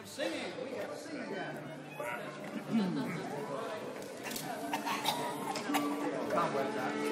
of singing, we got to sing again. Cobweb All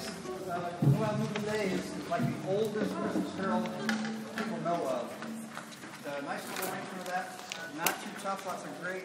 this is, uh, Noel Nouvelet is like the oldest Christmas carol people know of. The nice little arrangement of that, not too tough, lots of great